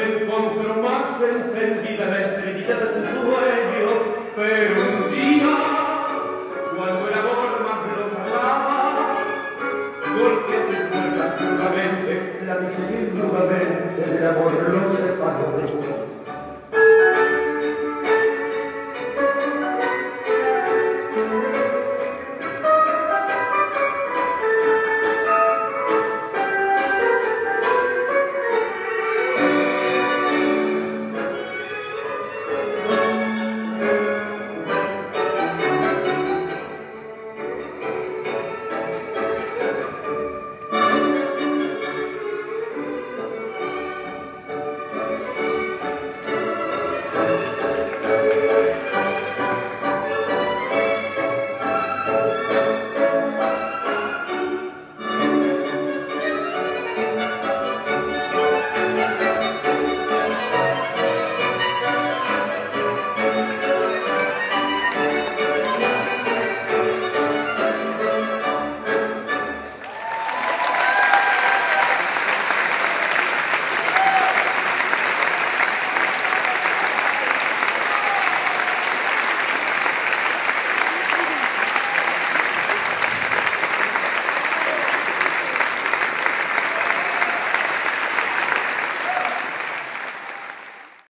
encuentro más encendida la estrellita de tu sueño, pero un día, cuando el amor más brotaba, golpeaste nuevamente, la miseria nuevamente, el amor lo separó.